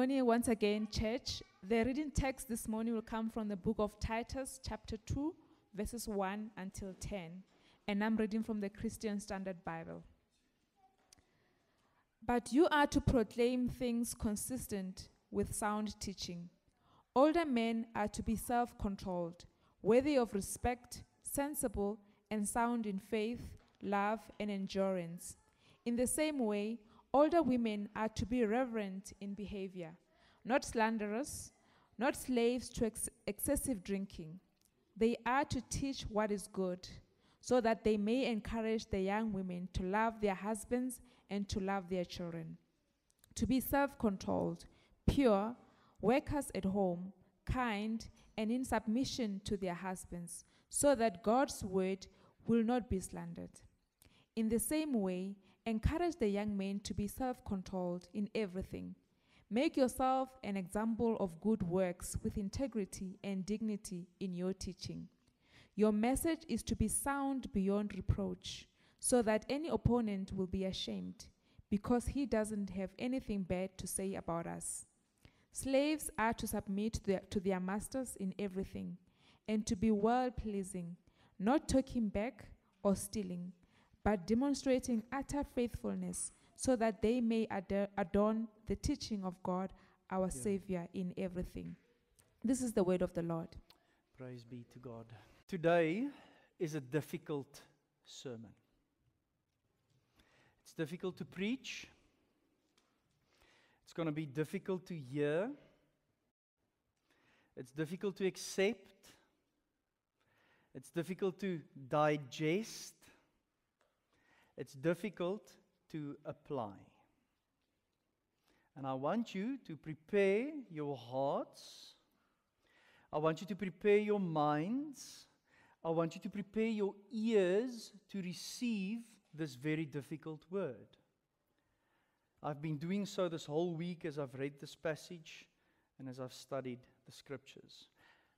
Morning once again, church. The reading text this morning will come from the book of Titus, chapter 2, verses 1 until 10. And I'm reading from the Christian Standard Bible. But you are to proclaim things consistent with sound teaching. Older men are to be self controlled, worthy of respect, sensible, and sound in faith, love, and endurance. In the same way, older women are to be reverent in behavior, not slanderous, not slaves to ex- excessive drinking. They are to teach what is good, so that they may encourage the young women to love their husbands and to love their children, to be self controlled, pure, workers at home, kind, and in submission to their husbands, so that God's word will not be slandered. In the same way, encourage the young men to be self controlled in everything. Make yourself an example of good works with integrity and dignity in your teaching. Your message is to be sound beyond reproach, so that any opponent will be ashamed, because he doesn't have anything bad to say about us. Slaves are to submit to their, to their masters in everything, and to be well pleasing, not talking back or stealing, but demonstrating utter faithfulness, so that they may ad- adorn the teaching of God, our Yeah. Savior, in everything. This is the word of the Lord. Praise be to God. Today is a difficult sermon. It's difficult to preach. It's going to be difficult to hear. It's difficult to accept. It's difficult to digest. It's difficult to apply. And I want you to prepare your hearts. I want you to prepare your minds. I want you to prepare your ears to receive this very difficult word. I've been doing so this whole week as I've read this passage and as I've studied the scriptures.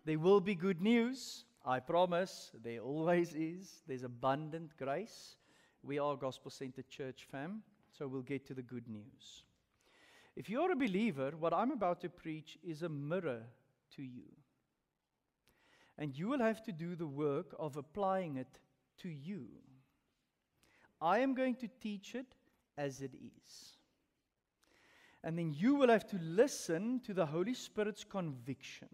There will be good news, I promise. There always is. There's abundant grace. We are gospel centered church, fam, so we'll get to the good news. If you're a believer, what I'm about to preach is a mirror to you. And you will have to do the work of applying it to you. I am going to teach it as it is. And then you will have to listen to the Holy Spirit's conviction.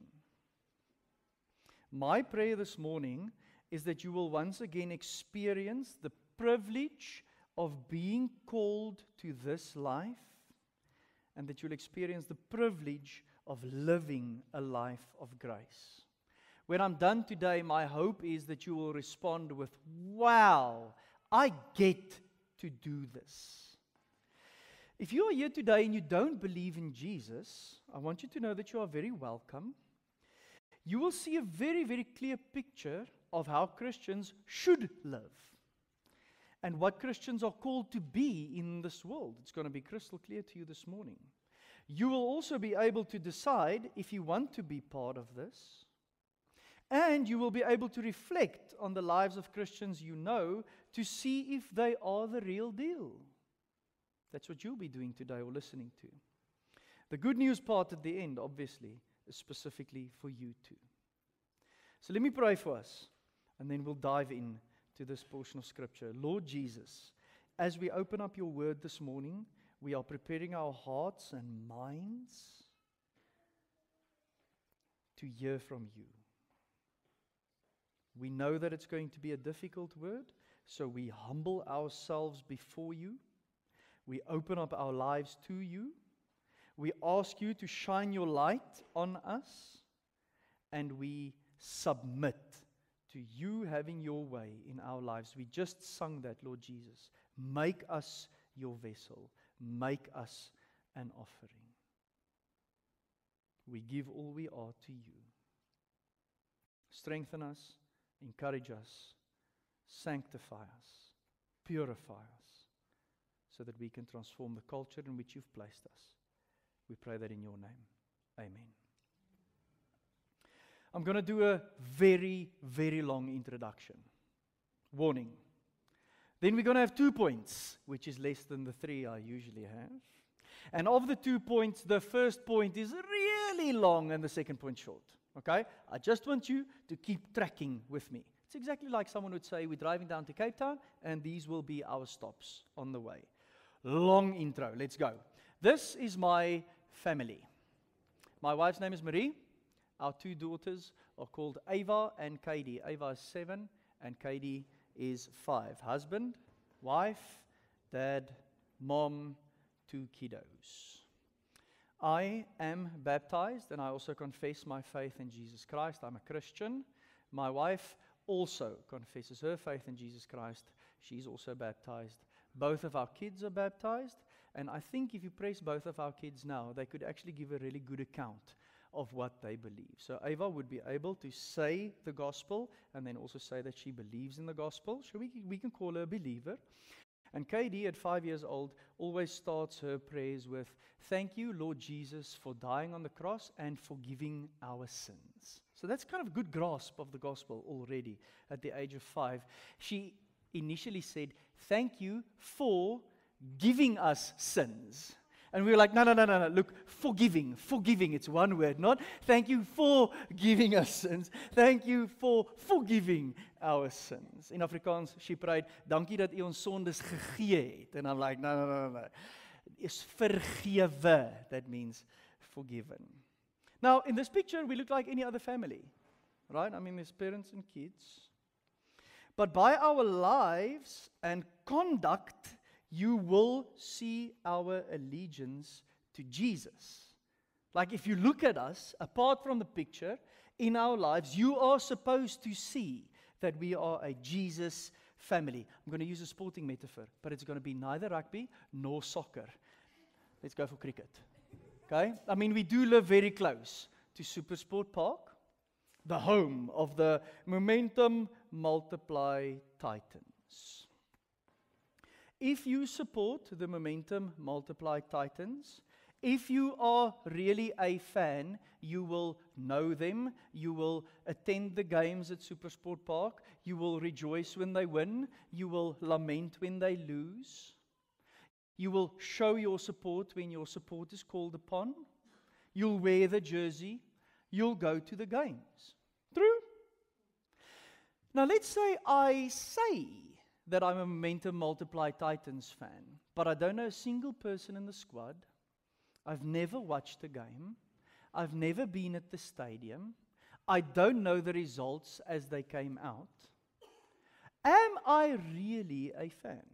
My prayer this morning is that you will once again experience the privilege of being called to this life and that you'll experience the privilege of living a life of grace. When I'm done today, my hope is that you will respond with, Wow, I get to do this. If you are here today and you don't believe in Jesus, I want you to know that you are very welcome. You will see a very, very clear picture of how Christians should live and what Christians are called to be in this world. It's going to be crystal clear to you this morning. You will also be able to decide if you want to be part of this. And you will be able to reflect on the lives of Christians you know to see if they are the real deal. That's what you'll be doing today or listening to. The good news part at the end, obviously, is specifically for you too. So let me pray for us, and then we'll dive in to this portion of Scripture. Lord Jesus, as we open up your word this morning, we are preparing our hearts and minds to hear from you. We know that it's going to be a difficult word, so we humble ourselves before you. We open up our lives to you. We ask you to shine your light on us, and we submit to you having your way in our lives. We just sung that, Lord Jesus. Make us your vessel, make us an offering. We give all we are to you. Strengthen us, encourage us, sanctify us, purify us, so that we can transform the culture in which you've placed us. We pray that in your name. Amen. I'm going to do a very, very long introduction. Warning. Then we're going to have two points, which is less than the three I usually have. And of the two points, the first point is really long and the second point short. Okay? I just want you to keep tracking with me. It's exactly like someone would say, We're driving down to Cape Town, and these will be our stops on the way. Long intro. Let's go. This is my family. My wife's name is Marie. Our two daughters are called Ava and Katie. Ava is seven, and Katie is five. Husband, wife, dad, mom, two kiddos. I am baptized and I also confess my faith in Jesus Christ. I'm a Christian. My wife also confesses her faith in Jesus Christ. She's also baptized. Both of our kids are baptized. And I think if you press both of our kids now, they could actually give a really good account of what they believe. So Ava would be able to say the gospel and then also say that she believes in the gospel. So we, we can call her a believer. And Katie, at five years old, always starts her prayers with, Thank you, Lord Jesus, for dying on the cross and forgiving our sins. So that's kind of a good grasp of the gospel already at the age of five. She initially said, Thank you for giving us sins. And we were like, no, no, no, no, no. Look, forgiving, forgiving. It's one word, not thank you for giving us sins. Thank you for forgiving our sins. In Afrikaans, she prayed, dankie dat u ons sondes gegee het. And I'm like, no, no, no, no. Is vergewe. That means forgiven. Now, in this picture, we look like any other family, right? I mean, there's parents and kids. But by our lives and conduct, you will see our allegiance to Jesus. Like if you look at us, apart from the picture, in our lives, you are supposed to see that we are a Jesus family. I'm going to use a sporting metaphor, but it's going to be neither rugby nor soccer. Let's go for cricket. Okay? I mean, we do live very close to Supersport Park, the home of the Momentum Multiply Titans. If you support the Momentum Multiply Titans, if you are really a fan, you will know them, you will attend the games at Supersport Park, you will rejoice when they win, you will lament when they lose. You will show your support when your support is called upon. You'll wear the jersey. You'll go to the games. True? Now, let's say I say that I'm a Momentum Multiply Titans fan, but I don't know a single person in the squad. I've never watched a game. I've never been at the stadium. I don't know the results as they came out. Am I really a fan?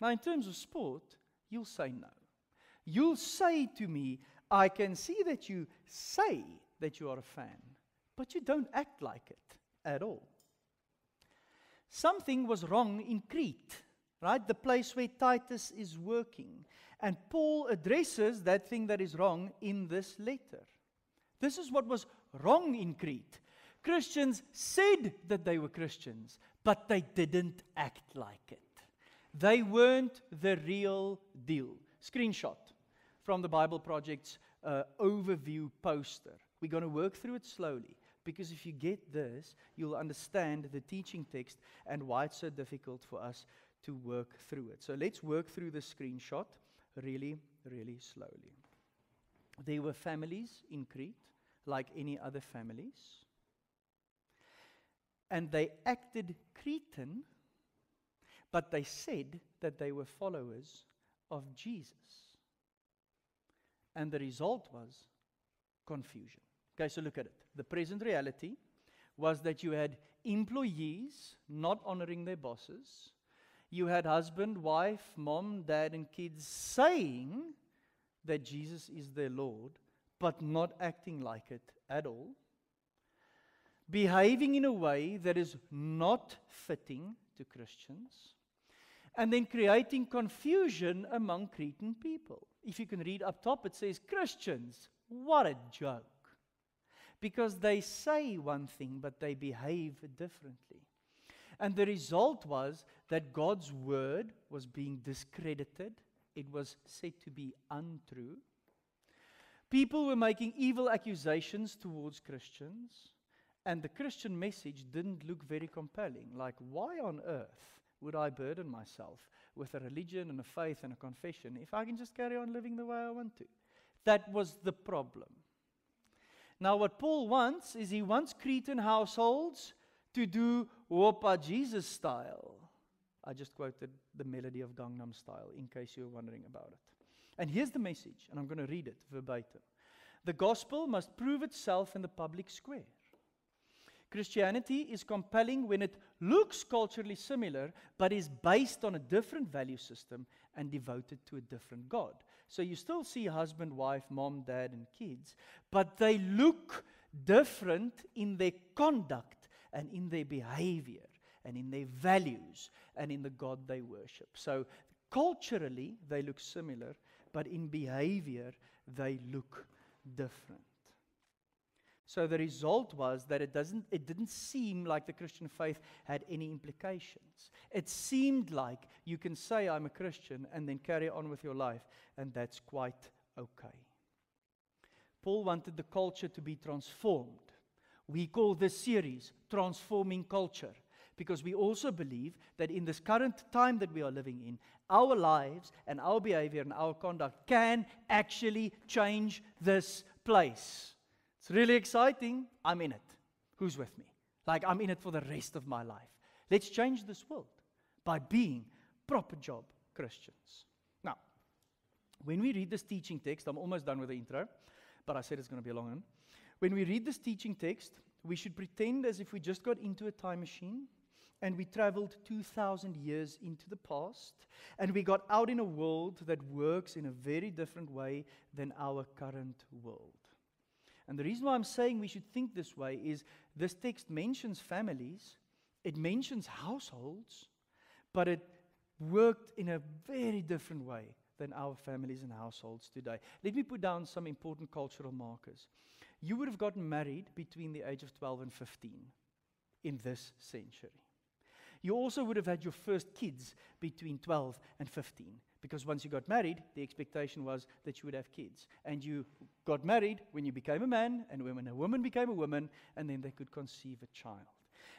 Now, in terms of sport, you'll say no. You'll say to me, I can see that you say that you are a fan, but you don't act like it at all. Something was wrong in Crete, right? The place where Titus is working. And Paul addresses that thing that is wrong in this letter. This is what was wrong in Crete. Christians said that they were Christians, but they didn't act like it. They weren't the real deal. Screenshot from the Bible Project's uh, overview poster. We're going to work through it slowly because if you get this, you'll understand the teaching text and why it's so difficult for us to work through it. So let's work through the screenshot really, really slowly. There were families in Crete, like any other families, and they acted Cretan but they said that they were followers of Jesus. And the result was confusion. Okay, so look at it. The present reality was that you had employees not honoring their bosses. You had husband, wife, mom, dad, and kids saying that Jesus is their Lord, but not acting like it at all. Behaving in a way that is not fitting to Christians and then creating confusion among Cretan people. If you can read up top, it says, Christians, what a joke. Because they say one thing, but they behave differently. And the result was that God's word was being discredited, it was said to be untrue. People were making evil accusations towards Christians, and the Christian message didn't look very compelling. Like, why on earth would I burden myself with a religion and a faith and a confession if I can just carry on living the way I want to? That was the problem. Now, what Paul wants is he wants Cretan households to do Oppa Jesus style. I just quoted the melody of Gangnam Style in case you're wondering about it. And here's the message, and I'm going to read it verbatim. The gospel must prove itself in the public square. Christianity is compelling when it looks culturally similar, but is based on a different value system and devoted to a different God. So you still see husband, wife, mom, dad, and kids, but they look different in their conduct and in their behavior and in their values and in the God they worship. So culturally, they look similar, but in behavior, they look different. So the result was that it, doesn't, it didn't seem like the Christian faith had any implications. It seemed like you can say, I'm a Christian, and then carry on with your life, and that's quite okay. Paul wanted the culture to be transformed. We call this series Transforming Culture because we also believe that in this current time that we are living in, our lives and our behavior and our conduct can actually change this place. It's really exciting. I'm in it. Who's with me? Like, I'm in it for the rest of my life. Let's change this world by being proper job Christians. Now, when we read this teaching text, I'm almost done with the intro, but I said it's going to be a long one. When we read this teaching text, we should pretend as if we just got into a time machine and we traveled 2,000 years into the past, and we got out in a world that works in a very different way than our current world. And the reason why I'm saying we should think this way is this text mentions families, it mentions households, but it worked in a very different way than our families and households today. Let me put down some important cultural markers. You would have gotten married between the age of 12 and 15 in this century. You also would have had your first kids between 12 and 15. Because once you got married, the expectation was that you would have kids. And you got married when you became a man, and when a woman became a woman, and then they could conceive a child.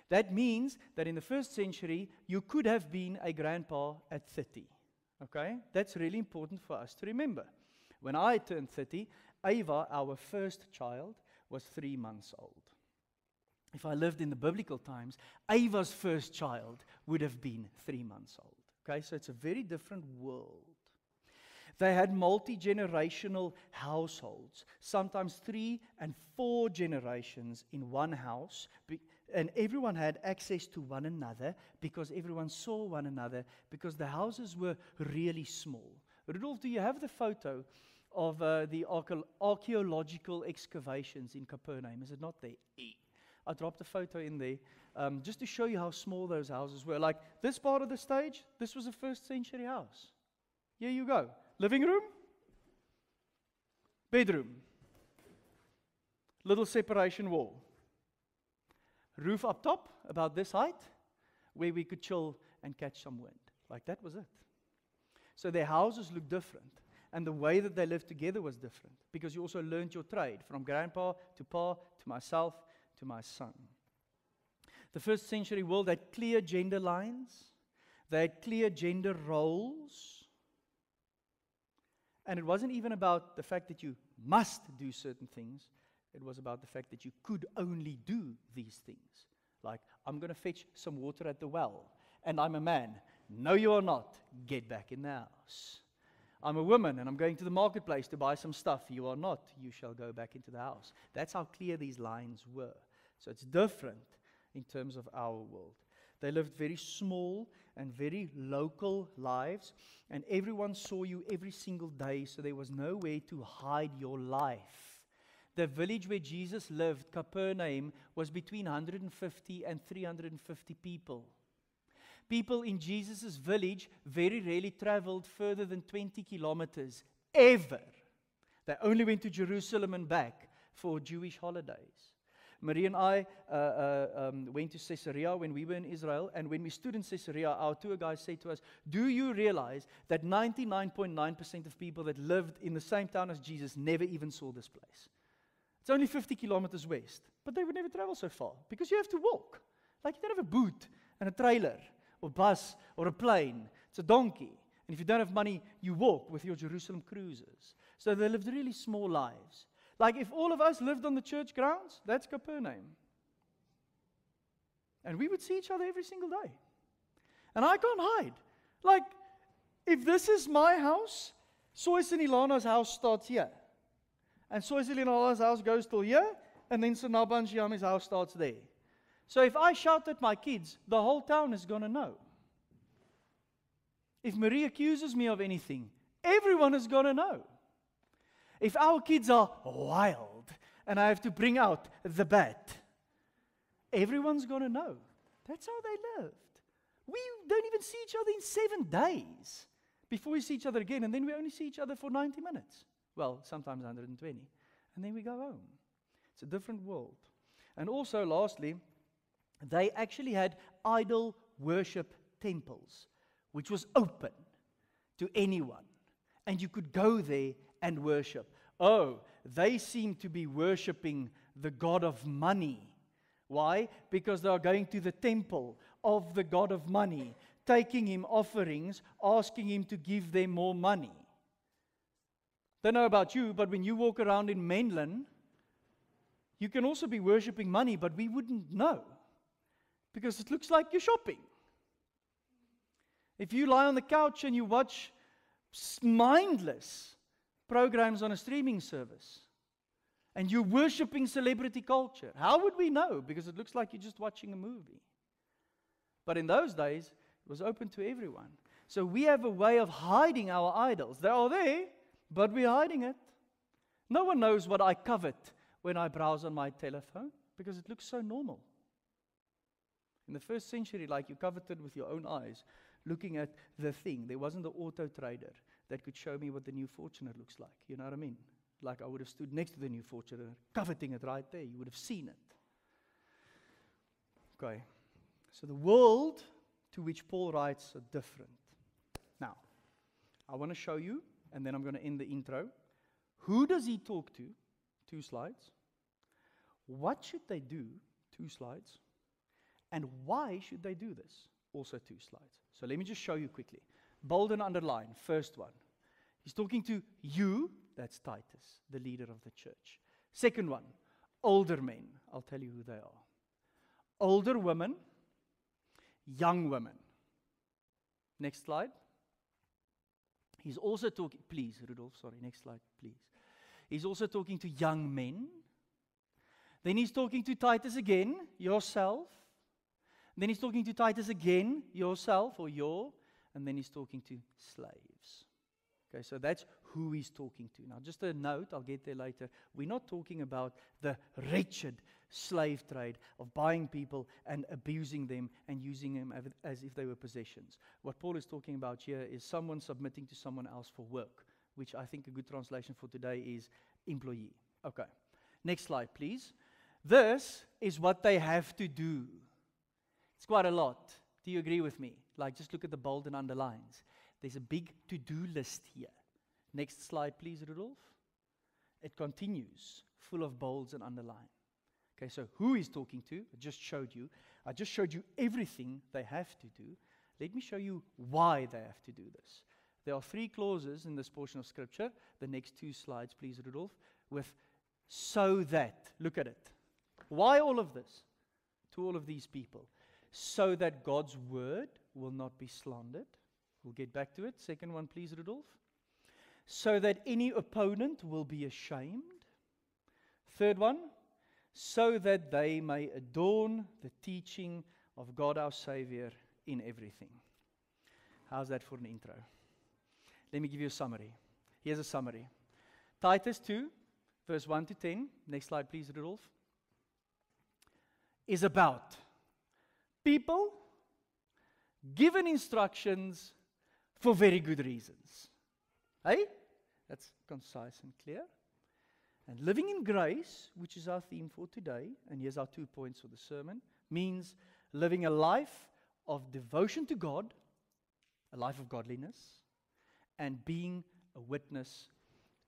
That means that in the first century, you could have been a grandpa at 30. Okay? That's really important for us to remember. When I turned 30, Ava, our first child, was three months old if I lived in the biblical times, Ava's first child would have been three months old. Okay, so it's a very different world. They had multi generational households, sometimes three and four generations in one house, and everyone had access to one another because everyone saw one another because the houses were really small. Rudolf, do you have the photo of uh, the archaeological excavations in Capernaum? Is it not there? I dropped a photo in there um, just to show you how small those houses were. Like this part of the stage, this was a first century house. Here you go. Living room, bedroom, little separation wall, roof up top, about this height, where we could chill and catch some wind. Like that was it. So their houses looked different. And the way that they lived together was different because you also learned your trade from grandpa to pa to myself to my son. The first century world had clear gender lines, they had clear gender roles. And it wasn't even about the fact that you must do certain things, it was about the fact that you could only do these things. Like, I'm going to fetch some water at the well, and I'm a man. No, you are not. Get back in the house. I'm a woman and I'm going to the marketplace to buy some stuff. You are not. You shall go back into the house. That's how clear these lines were. So it's different in terms of our world. They lived very small and very local lives, and everyone saw you every single day, so there was no way to hide your life. The village where Jesus lived, Capernaum, was between 150 and 350 people. People in Jesus' village very rarely traveled further than 20 kilometers, ever. They only went to Jerusalem and back for Jewish holidays. Marie and I uh, uh, um, went to Caesarea when we were in Israel, and when we stood in Caesarea, our tour guide said to us, Do you realize that 99.9% of people that lived in the same town as Jesus never even saw this place? It's only 50 kilometers west, but they would never travel so far because you have to walk. Like you don't have a boot and a trailer or bus or a plane. It's a donkey. And if you don't have money, you walk with your Jerusalem cruises. So they lived really small lives. Like if all of us lived on the church grounds, that's Capernaum. And we would see each other every single day. And I can't hide. Like, if this is my house, Sois and Ilana's house starts here. And Sois and Ilana's house goes till here, and then Sanaba house starts there. So if I shout at my kids, the whole town is going to know. If Marie accuses me of anything, everyone is going to know. If our kids are wild and I have to bring out the bat, everyone's going to know. That's how they lived. We don't even see each other in seven days before we see each other again, and then we only see each other for 90 minutes. Well, sometimes 120. And then we go home. It's a different world. And also, lastly, they actually had idol worship temples, which was open to anyone. And you could go there and worship. Oh, they seem to be worshiping the God of money. Why? Because they are going to the temple of the God of money, taking him offerings, asking him to give them more money. Don't know about you, but when you walk around in Menlyn, you can also be worshiping money, but we wouldn't know because it looks like you're shopping. If you lie on the couch and you watch mindless programs on a streaming service and you're worshiping celebrity culture, how would we know? Because it looks like you're just watching a movie. But in those days, it was open to everyone. So we have a way of hiding our idols. They are there, but we're hiding it. No one knows what I covet when I browse on my telephone because it looks so normal. In the first century, like you coveted with your own eyes, looking at the thing. There wasn't the auto trader that could show me what the new Fortuner looks like. You know what I mean? Like I would have stood next to the new Fortuner, coveting it right there. You would have seen it. Okay. So the world to which Paul writes are different. Now, I want to show you, and then I'm going to end the intro. Who does he talk to? Two slides. What should they do? Two slides. And why should they do this? Also, two slides. So let me just show you quickly. Bold and underline, first one. He's talking to you, that's Titus, the leader of the church. Second one, older men. I'll tell you who they are. Older women, young women. Next slide. He's also talking, please, Rudolf, sorry, next slide, please. He's also talking to young men. Then he's talking to Titus again, yourself. Then he's talking to Titus again, yourself or your, and then he's talking to slaves. Okay, so that's who he's talking to. Now, just a note, I'll get there later. We're not talking about the wretched slave trade of buying people and abusing them and using them as if they were possessions. What Paul is talking about here is someone submitting to someone else for work, which I think a good translation for today is employee. Okay, next slide, please. This is what they have to do. It's quite a lot. Do you agree with me? Like, just look at the bold and underlines. There's a big to do list here. Next slide, please, Rudolf. It continues, full of bolds and underlines. Okay, so who he's talking to, I just showed you. I just showed you everything they have to do. Let me show you why they have to do this. There are three clauses in this portion of Scripture. The next two slides, please, Rudolf, with so that. Look at it. Why all of this to all of these people? So that God's word will not be slandered. We'll get back to it. Second one, please, Rudolf. So that any opponent will be ashamed. Third one, so that they may adorn the teaching of God our Savior in everything. How's that for an intro? Let me give you a summary. Here's a summary Titus 2, verse 1 to 10. Next slide, please, Rudolf. Is about people given instructions for very good reasons. Hey? That's concise and clear. And living in grace, which is our theme for today, and here's our two points for the sermon, means living a life of devotion to God, a life of godliness, and being a witness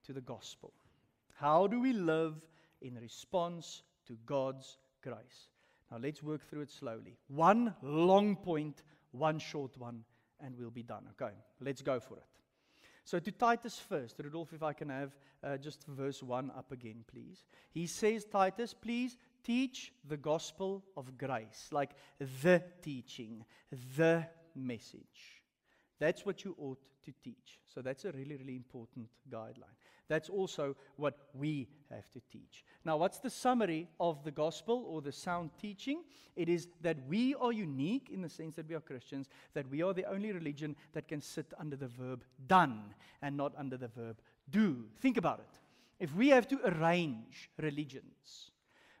to the gospel. How do we live in response to God's grace? Now let's work through it slowly. One long point one short one, and we'll be done. Okay, let's go for it. So, to Titus first, Rudolf, if I can have uh, just verse 1 up again, please. He says, Titus, please teach the gospel of grace, like the teaching, the message. That's what you ought to teach. So, that's a really, really important guideline. That's also what we have to teach. Now, what's the summary of the gospel or the sound teaching? It is that we are unique in the sense that we are Christians, that we are the only religion that can sit under the verb done and not under the verb do. Think about it. If we have to arrange religions,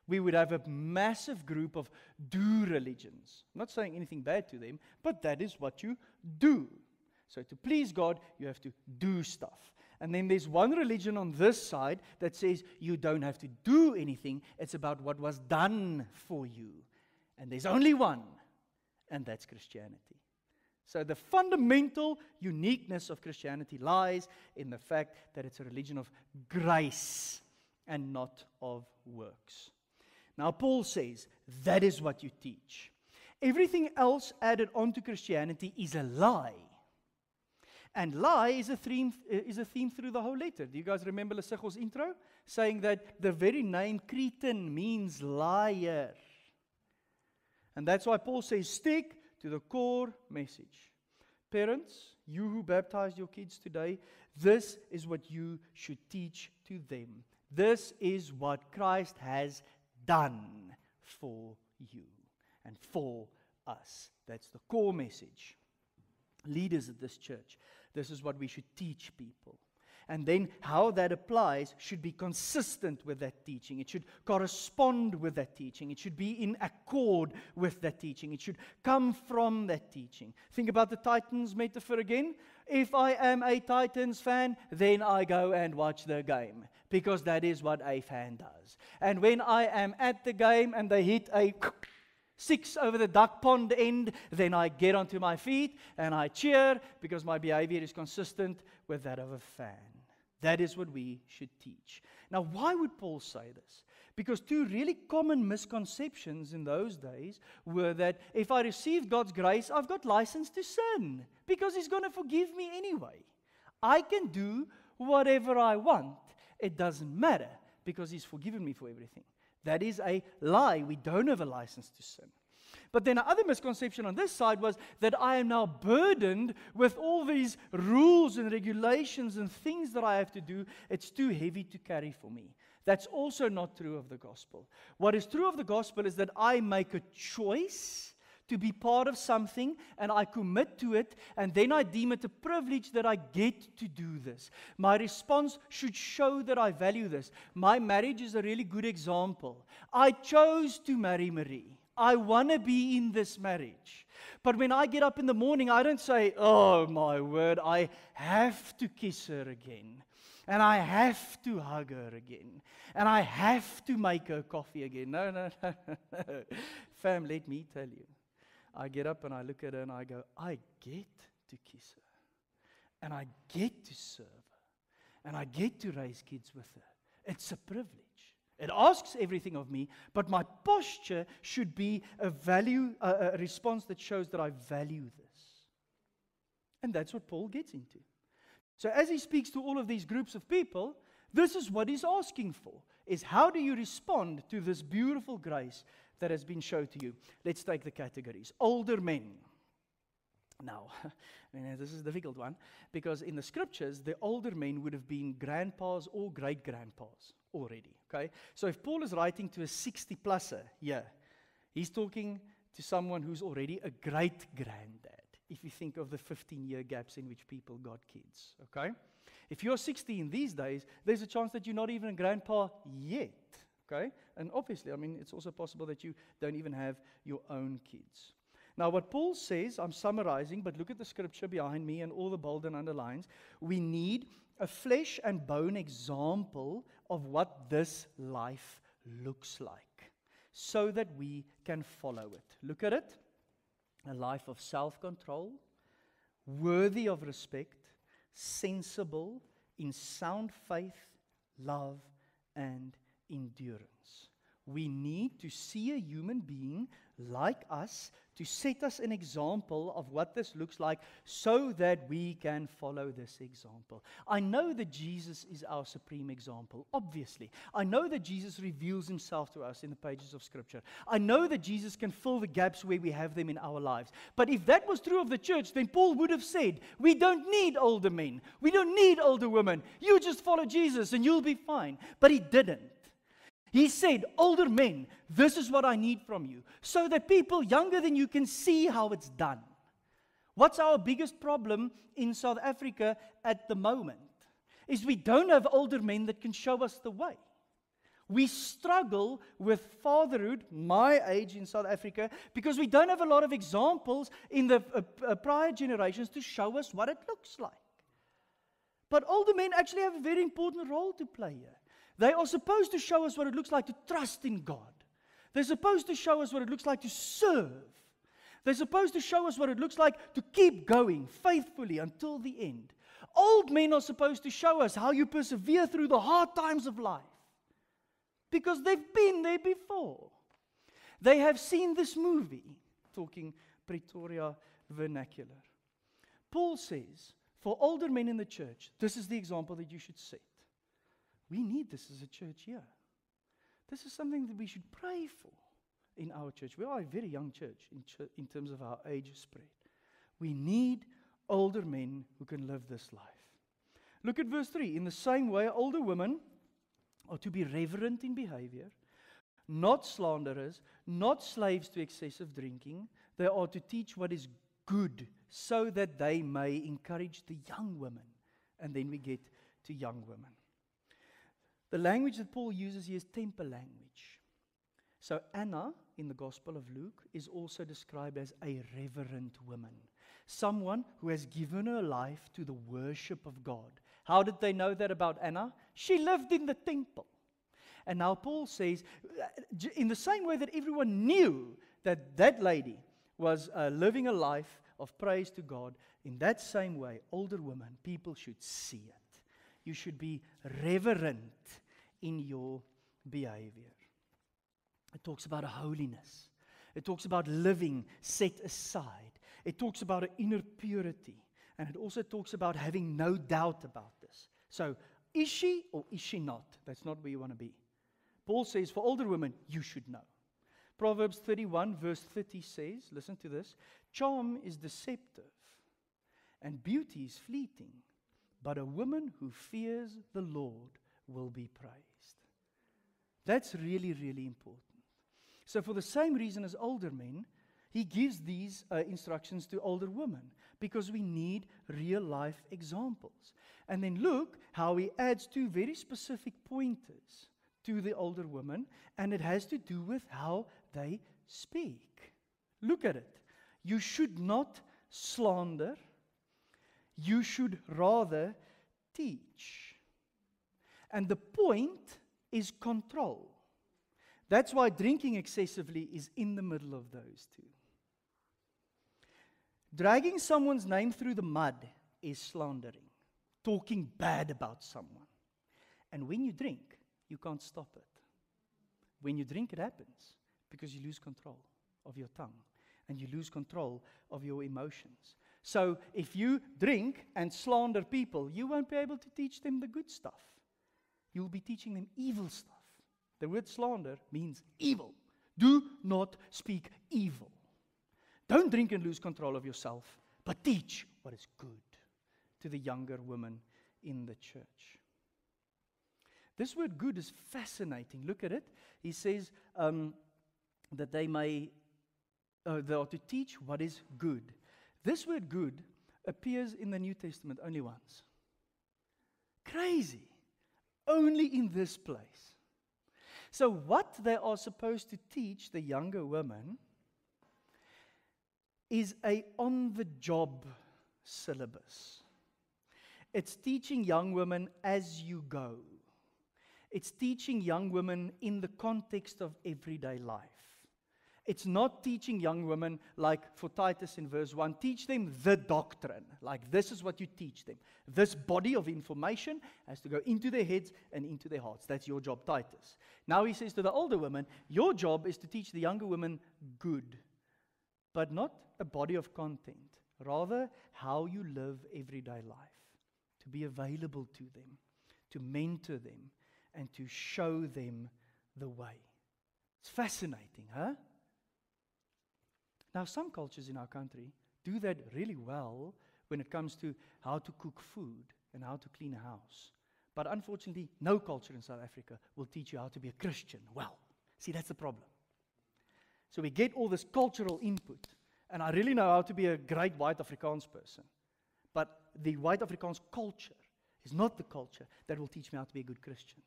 we would have a massive group of do religions. I'm not saying anything bad to them, but that is what you do. So, to please God, you have to do stuff. And then there's one religion on this side that says you don't have to do anything, it's about what was done for you. And there's only one, and that's Christianity. So, the fundamental uniqueness of Christianity lies in the fact that it's a religion of grace and not of works. Now, Paul says that is what you teach. Everything else added onto Christianity is a lie. And lie is a theme, uh, is a theme through the whole letter. Do you guys remember Lesichel's intro? Saying that the very name Cretan means liar. And that's why Paul says, stick to the core message. Parents, you who baptized your kids today, this is what you should teach to them. This is what Christ has done for you and for us. That's the core message. Leaders at this church, this is what we should teach people. And then how that applies should be consistent with that teaching. It should correspond with that teaching. It should be in accord with that teaching. It should come from that teaching. Think about the Titans metaphor again. If I am a Titans fan, then I go and watch the game because that is what a fan does. And when I am at the game and they hit a six over the duck pond end, then I get onto my feet and I cheer because my behavior is consistent with that of a fan. That is what we should teach. Now, why would Paul say this? Because two really common misconceptions in those days were that if I receive God's grace, I've got license to sin because He's going to forgive me anyway. I can do whatever I want. It doesn't matter because He's forgiven me for everything. That is a lie. We don't have a license to sin. But then another misconception on this side was that I am now burdened with all these rules and regulations and things that I have to do. It's too heavy to carry for me. That's also not true of the gospel. What is true of the gospel is that I make a choice to be part of something and I commit to it, and then I deem it a privilege that I get to do this. My response should show that I value this. My marriage is a really good example. I chose to marry Marie. I want to be in this marriage. But when I get up in the morning, I don't say, Oh my word, I have to kiss her again. And I have to hug her again. And I have to make her coffee again. No, no, no. Fam, let me tell you. I get up and I look at her and I go, I get to kiss her. And I get to serve her. And I get to raise kids with her. It's a privilege. It asks everything of me, but my posture should be a value, a, a response that shows that I value this. And that's what Paul gets into. So as he speaks to all of these groups of people, this is what he's asking for is how do you respond to this beautiful grace that has been shown to you? Let's take the categories. Older men. Now, I mean, this is a difficult one because in the scriptures, the older men would have been grandpas or great grandpas already. Okay? So if Paul is writing to a 60 pluser, yeah, he's talking to someone who's already a great granddad. If you think of the 15 year gaps in which people got kids, okay? If you're 60 in these days, there's a chance that you're not even a grandpa yet, okay? And obviously, I mean, it's also possible that you don't even have your own kids. Now, what Paul says, I'm summarizing, but look at the scripture behind me and all the bold and underlines. We need a flesh and bone example of what this life looks like so that we can follow it. Look at it a life of self control, worthy of respect, sensible, in sound faith, love, and endurance. We need to see a human being like us to set us an example of what this looks like so that we can follow this example. I know that Jesus is our supreme example, obviously. I know that Jesus reveals himself to us in the pages of Scripture. I know that Jesus can fill the gaps where we have them in our lives. But if that was true of the church, then Paul would have said, We don't need older men, we don't need older women. You just follow Jesus and you'll be fine. But he didn't. He said, Older men, this is what I need from you, so that people younger than you can see how it's done. What's our biggest problem in South Africa at the moment? Is we don't have older men that can show us the way. We struggle with fatherhood, my age in South Africa, because we don't have a lot of examples in the uh, uh, prior generations to show us what it looks like. But older men actually have a very important role to play here. They are supposed to show us what it looks like to trust in God. They're supposed to show us what it looks like to serve. They're supposed to show us what it looks like to keep going faithfully until the end. Old men are supposed to show us how you persevere through the hard times of life because they've been there before. They have seen this movie, talking Pretoria vernacular. Paul says, for older men in the church, this is the example that you should set. We need this as a church here. This is something that we should pray for in our church. We are a very young church in, ch- in terms of our age spread. We need older men who can live this life. Look at verse 3. In the same way, older women are to be reverent in behavior, not slanderers, not slaves to excessive drinking. They are to teach what is good so that they may encourage the young women. And then we get to young women. The language that Paul uses here is temper language. So, Anna in the Gospel of Luke is also described as a reverent woman, someone who has given her life to the worship of God. How did they know that about Anna? She lived in the temple. And now Paul says, in the same way that everyone knew that that lady was uh, living a life of praise to God, in that same way, older women, people should see it you should be reverent in your behavior. It talks about holiness. It talks about living set aside. It talks about an inner purity. And it also talks about having no doubt about this. So, is she or is she not? That's not where you want to be. Paul says, for older women, you should know. Proverbs 31, verse 30 says, listen to this charm is deceptive, and beauty is fleeting, but a woman who fears the Lord will be praised. That's really, really important. So, for the same reason as older men, he gives these uh, instructions to older women because we need real life examples. And then look how he adds two very specific pointers to the older women, and it has to do with how they speak. Look at it. You should not slander you should rather teach. And the point is control. That's why drinking excessively is in the middle of those two. Dragging someone's name through the mud is slandering, talking bad about someone. And when you drink, you can't stop it. When you drink, it happens because you lose control of your tongue and you lose control of your emotions. So if you drink and slander people, you won't be able to teach them the good stuff. You'll be teaching them evil stuff. The word slander means evil. Do not speak evil. Don't drink and lose control of yourself, but teach what is good to the younger women in the church. This word good is fascinating. Look at it. He says um, that they may, uh, they are to teach what is good. This word good appears in the New Testament only once. Crazy. Only in this place. So, what they are supposed to teach the younger women is a on the job syllabus. It's teaching young women as you go. It's teaching young women in the context of everyday life. It's not teaching young women like for Titus in verse 1. Teach them the doctrine. Like this is what you teach them. This body of information has to go into their heads and into their hearts. That's your job, Titus. Now he says to the older women, Your job is to teach the younger women good, but not a body of content. Rather, how you live everyday life. To be available to them, to mentor them, and to show them the way. It's fascinating, huh? Now, some cultures in our country do that really well when it comes to how to cook food and how to clean a house. But unfortunately, no culture in South Africa will teach you how to be a Christian well. See, that's the problem. So we get all this cultural input, and I really know how to be a great white Afrikaans person. But the white Afrikaans culture is not the culture that will teach me how to be a good Christian.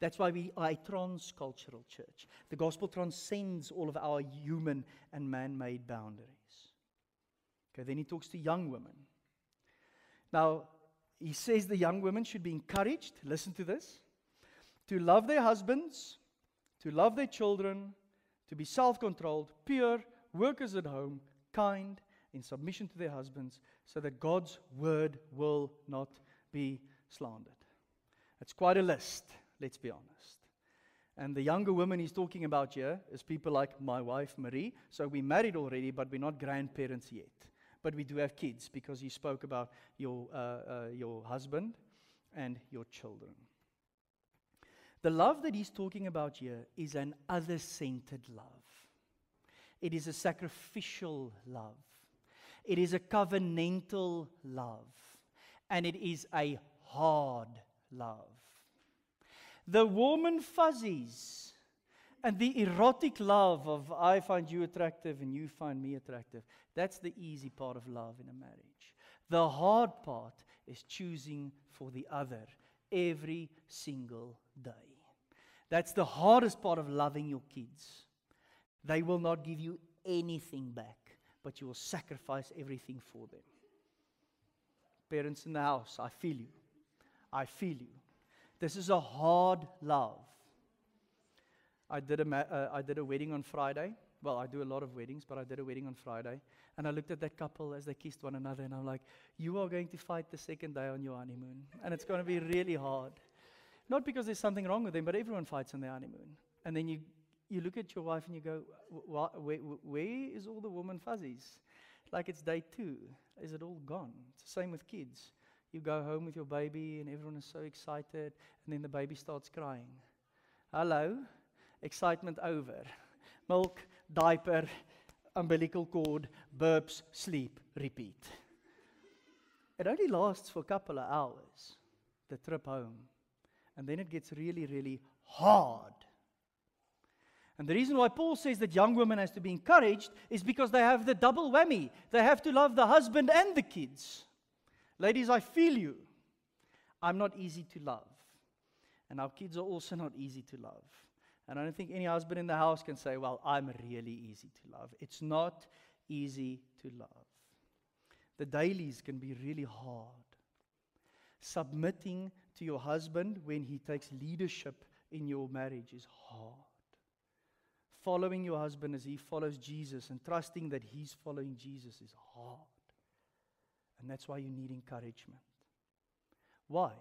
That's why we are a transcultural church. The gospel transcends all of our human and man made boundaries. Okay, then he talks to young women. Now, he says the young women should be encouraged, listen to this, to love their husbands, to love their children, to be self controlled, pure, workers at home, kind, in submission to their husbands, so that God's word will not be slandered. It's quite a list. Let's be honest. And the younger woman he's talking about here is people like my wife, Marie. So we're married already, but we're not grandparents yet. But we do have kids because he spoke about your, uh, uh, your husband and your children. The love that he's talking about here is an other centered love. It is a sacrificial love. It is a covenantal love. And it is a hard love the warm and fuzzies, and the erotic love of I find you attractive and you find me attractive. That's the easy part of love in a marriage. The hard part is choosing for the other every single day. That's the hardest part of loving your kids. They will not give you anything back, but you will sacrifice everything for them. Parents in the house, I feel you. I feel you. This is a hard love. I did a, uh, I did a wedding on Friday. Well, I do a lot of weddings, but I did a wedding on Friday. And I looked at that couple as they kissed one another, and I'm like, You are going to fight the second day on your honeymoon. And it's going to be really hard. Not because there's something wrong with them, but everyone fights on their honeymoon. And then you, you look at your wife and you go, where, where is all the woman fuzzies? Like it's day two. Is it all gone? It's the same with kids. You go home with your baby, and everyone is so excited, and then the baby starts crying. Hello? Excitement over. Milk, diaper, umbilical cord, burps, sleep, repeat. It only lasts for a couple of hours, the trip home. And then it gets really, really hard. And the reason why Paul says that young women has to be encouraged is because they have the double whammy. They have to love the husband and the kids. Ladies, I feel you. I'm not easy to love. And our kids are also not easy to love. And I don't think any husband in the house can say, Well, I'm really easy to love. It's not easy to love. The dailies can be really hard. Submitting to your husband when he takes leadership in your marriage is hard. Following your husband as he follows Jesus and trusting that he's following Jesus is hard. And that's why you need encouragement. Why?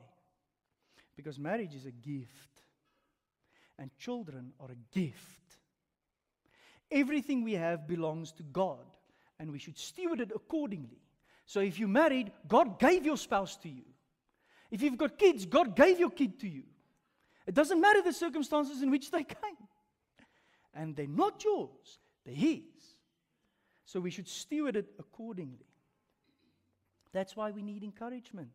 Because marriage is a gift, and children are a gift. Everything we have belongs to God, and we should steward it accordingly. So if you're married, God gave your spouse to you. If you've got kids, God gave your kid to you. It doesn't matter the circumstances in which they came. And they're not yours, they're His. So we should steward it accordingly. That's why we need encouragement.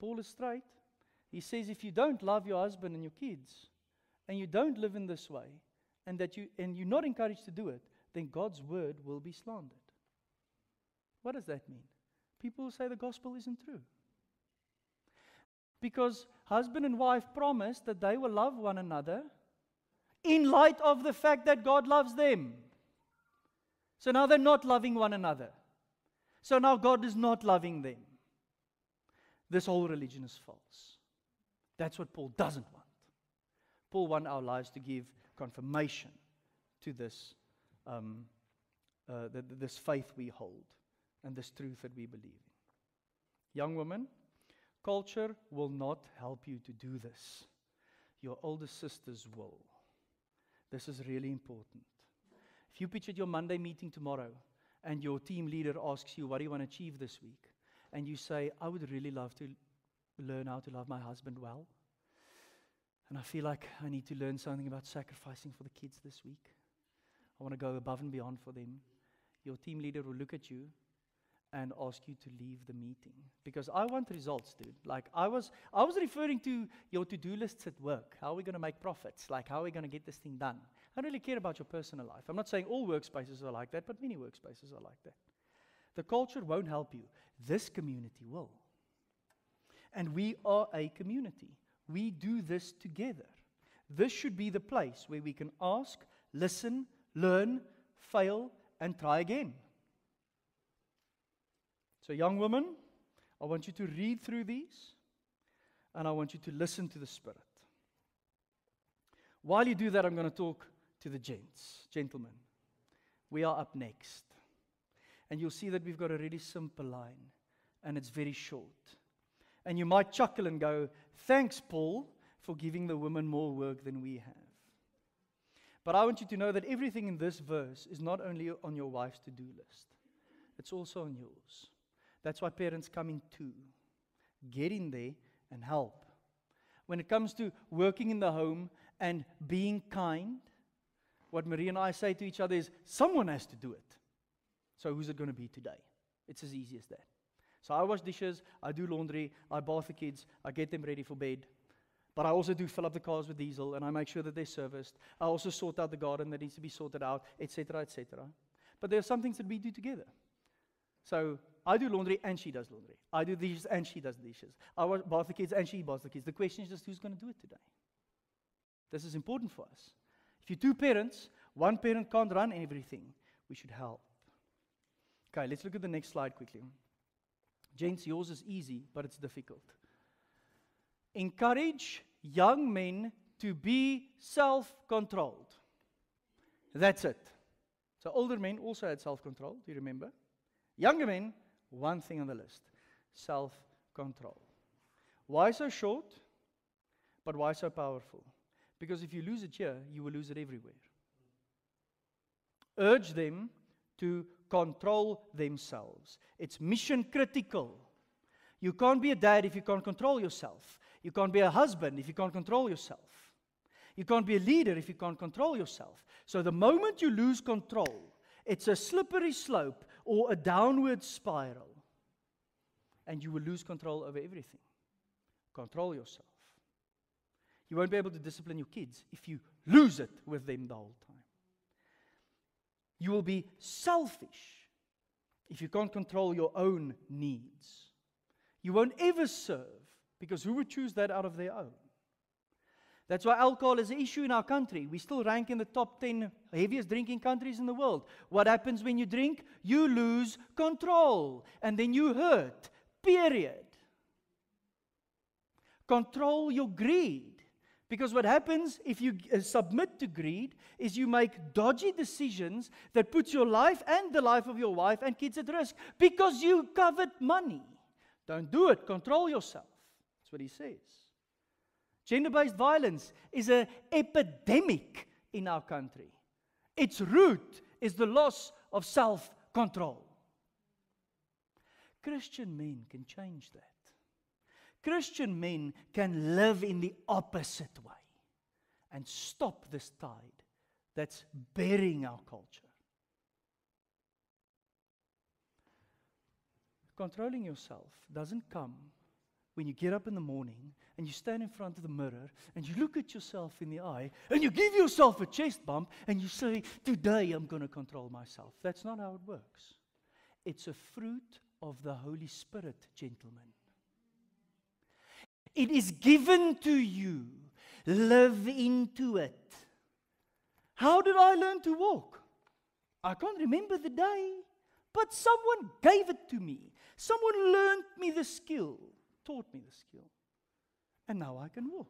Paul is straight. He says if you don't love your husband and your kids, and you don't live in this way, and that you and you're not encouraged to do it, then God's word will be slandered. What does that mean? People say the gospel isn't true. Because husband and wife promised that they will love one another in light of the fact that God loves them. So now they're not loving one another. So now God is not loving them. This whole religion is false. That's what Paul doesn't want. Paul wants our lives to give confirmation to this, um, uh, th- th- this faith we hold and this truth that we believe in. Young woman, culture will not help you to do this. Your older sisters will. This is really important. If you pitch at your Monday meeting tomorrow and your team leader asks you, What do you want to achieve this week? and you say, I would really love to learn how to love my husband well. And I feel like I need to learn something about sacrificing for the kids this week. I want to go above and beyond for them. Your team leader will look at you and ask you to leave the meeting because I want results, dude. Like I was, I was referring to your to-do lists at work. How are we going to make profits? Like how are we going to get this thing done? I don't really care about your personal life. I'm not saying all workspaces are like that, but many workspaces are like that. The culture won't help you. This community will. And we are a community. We do this together. This should be the place where we can ask, listen, learn, fail, and try again. So, young woman, I want you to read through these and I want you to listen to the Spirit. While you do that, I'm going to talk to the gents, gentlemen. We are up next. And you'll see that we've got a really simple line and it's very short. And you might chuckle and go, Thanks, Paul, for giving the women more work than we have. But I want you to know that everything in this verse is not only on your wife's to do list, it's also on yours. That's why parents come in too. Get in there and help. When it comes to working in the home and being kind, what Marie and I say to each other is someone has to do it. So who's it going to be today? It's as easy as that. So I wash dishes, I do laundry, I bath the kids, I get them ready for bed. But I also do fill up the cars with diesel and I make sure that they're serviced. I also sort out the garden that needs to be sorted out, etc., etc. But there are some things that we do together. So I do laundry and she does laundry. I do dishes and she does dishes. I bath the kids and she baths the kids. The question is just who's going to do it today? This is important for us. If you're two parents, one parent can't run everything. We should help. Okay, let's look at the next slide quickly. Gents, yours is easy, but it's difficult. Encourage young men to be self controlled. That's it. So, older men also had self control. Do you remember? Younger men, one thing on the list self control. Why so short, but why so powerful? Because if you lose it here, you will lose it everywhere. Urge them to control themselves. It's mission critical. You can't be a dad if you can't control yourself. You can't be a husband if you can't control yourself. You can't be a leader if you can't control yourself. So the moment you lose control, it's a slippery slope or a downward spiral. And you will lose control over everything. Control yourself. You won't be able to discipline your kids if you lose it with them the whole time. You will be selfish if you can't control your own needs. You won't ever serve because who would choose that out of their own? That's why alcohol is an issue in our country. We still rank in the top 10 heaviest drinking countries in the world. What happens when you drink? You lose control and then you hurt. Period. Control your greed. Because what happens if you uh, submit to greed is you make dodgy decisions that puts your life and the life of your wife and kids at risk because you covet money. Don't do it. Control yourself. That's what he says. Gender-based violence is an epidemic in our country. Its root is the loss of self-control. Christian men can change that. Christian men can live in the opposite way and stop this tide that's burying our culture. Controlling yourself doesn't come when you get up in the morning and you stand in front of the mirror and you look at yourself in the eye and you give yourself a chest bump and you say, Today I'm going to control myself. That's not how it works. It's a fruit of the Holy Spirit, gentlemen. It is given to you. Live into it. How did I learn to walk? I can't remember the day, but someone gave it to me. Someone learned me the skill, taught me the skill. And now I can walk.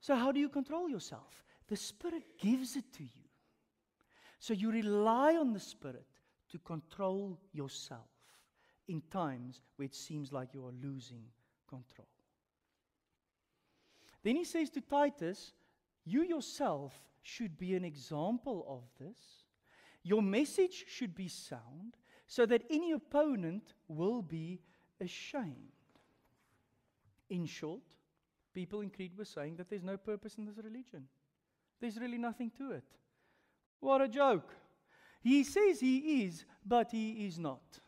So, how do you control yourself? The Spirit gives it to you. So you rely on the Spirit to control yourself in times where it seems like you are losing control. Then he says to Titus, You yourself should be an example of this. Your message should be sound so that any opponent will be ashamed. In short, people in Crete were saying that there's no purpose in this religion. There's really nothing to it. What a joke. He says he is, but he is not.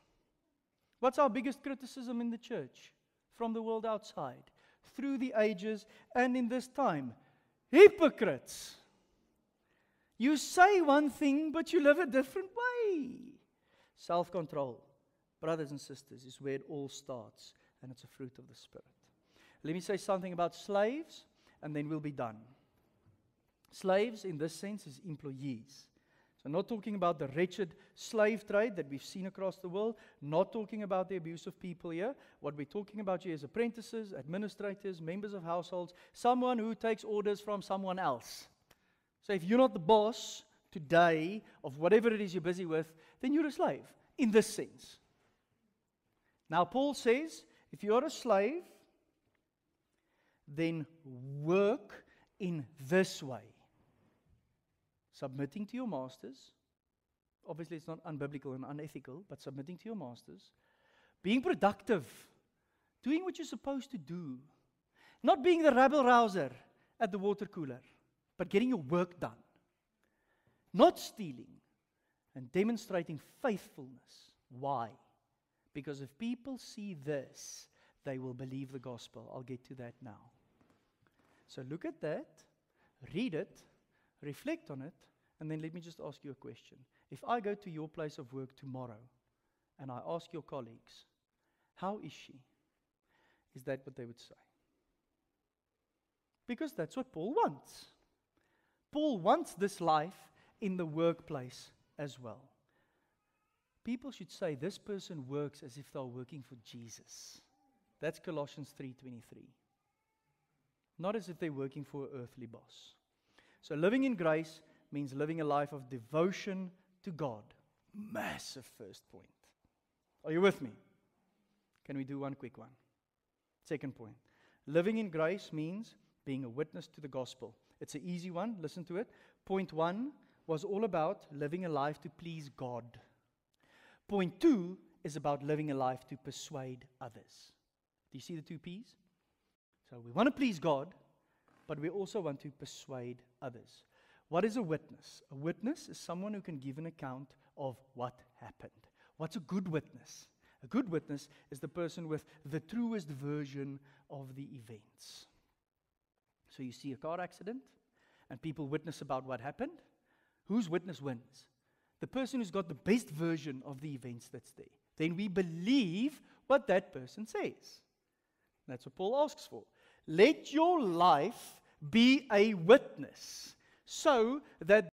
What's our biggest criticism in the church from the world outside, through the ages, and in this time? Hypocrites. You say one thing, but you live a different way. Self control, brothers and sisters, is where it all starts, and it's a fruit of the Spirit. Let me say something about slaves, and then we'll be done. Slaves, in this sense, is employees. So, not talking about the wretched slave trade that we've seen across the world, not talking about the abuse of people here. What we're talking about here is apprentices, administrators, members of households, someone who takes orders from someone else. So, if you're not the boss today of whatever it is you're busy with, then you're a slave in this sense. Now, Paul says if you're a slave, then work in this way submitting to your masters. Obviously, it's not unbiblical and unethical, but submitting to your masters. Being productive, doing what you're supposed to do. Not being the rabble rouser at the water cooler, but getting your work done. Not stealing and demonstrating faithfulness. Why? Because if people see this, they will believe the gospel. I'll get to that now. So look at that, read it, reflect on it, and then let me just ask you a question. If I go to your place of work tomorrow and I ask your colleagues, How is she? Is that what they would say? Because that's what Paul wants. Paul wants this life in the workplace as well. People should say this person works as if they're working for Jesus. That's Colossians 3:23. Not as if they're working for an earthly boss. So living in grace means living a life of devotion to God. Massive first point. Are you with me? Can we do one quick one? Second point. Living in grace means being a witness to the gospel. It's an easy one. Listen to it. Point one was all about living a life to please God. Point two is about living a life to persuade others. Do you see the two P's? So we want to please God, but we also want to persuade others. What is a witness? A witness is someone who can give an account of what happened. What's a good witness? A good witness is the person with the truest version of the events. So you see a car accident, and people witness about what happened. Whose witness wins? The person who's got the best version of the events that's there. Then we believe what that person says. That's what Paul asks for. Let your life be a witness so that